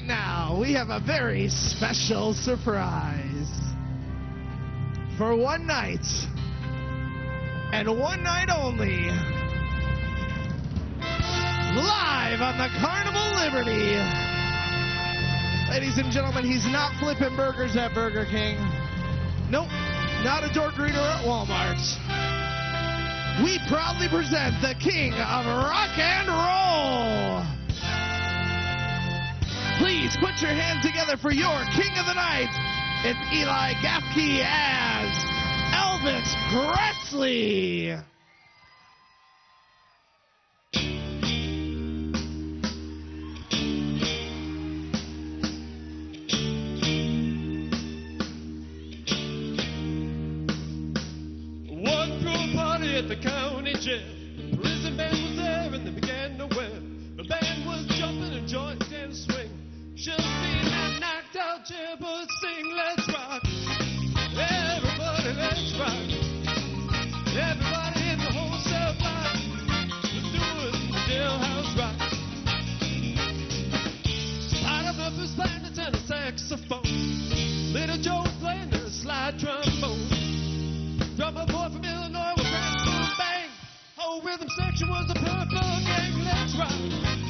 And now we have a very special surprise. For one night, and one night only, live on the Carnival Liberty. Ladies and gentlemen, he's not flipping burgers at Burger King. Nope, not a door greeter at Walmart. We proudly present the king of rock and roll. Please put your hands together for your king of the night. It's Eli Gaffkey as Elvis Presley. One cruel party at the county jail. Prison band saxophone. Little Joe playing the slide trombone. Drummer boy from Illinois with crack boom bang. Whole rhythm section was a purple gang. Let's rock.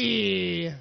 Пошли!